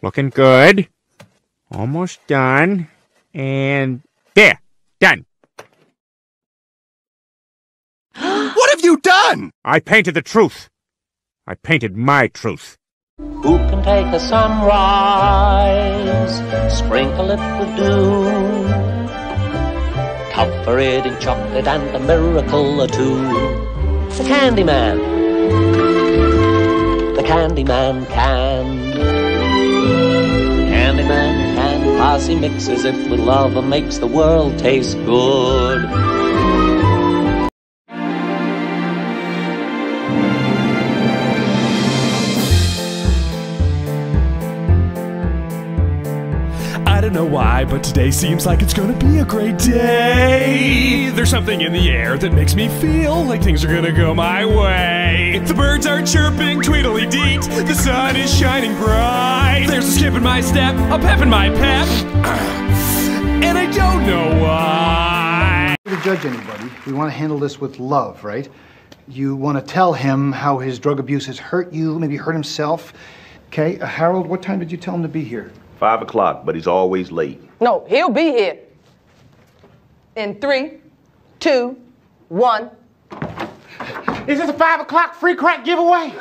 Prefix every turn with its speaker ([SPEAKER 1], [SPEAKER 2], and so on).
[SPEAKER 1] Looking good. Almost done. And there. Done.
[SPEAKER 2] What have you done?
[SPEAKER 1] I painted the truth. I painted my truth.
[SPEAKER 3] Who can take a sunrise, sprinkle it with dew, cover it in chocolate and a miracle or two? The Candyman. The Candyman can. Cause he mixes it with love and makes the world taste good.
[SPEAKER 4] I don't know why, but today seems like it's gonna be a great day. There's something in the air that makes me feel like things are gonna go my way. The birds are chirping, tweedly deet. The sun is shining bright. There's a skip in my step, a pep in my pep. And I don't know why.
[SPEAKER 5] to judge anybody. We want to handle this with love, right? You want to tell him how his drug abuse has hurt you, maybe hurt himself. Okay, uh, Harold, what time did you tell him to be here?
[SPEAKER 6] Five o'clock, but he's always late.
[SPEAKER 7] No, he'll be here. In three, two, one.
[SPEAKER 8] Is this a five o'clock free crack giveaway?